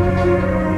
Música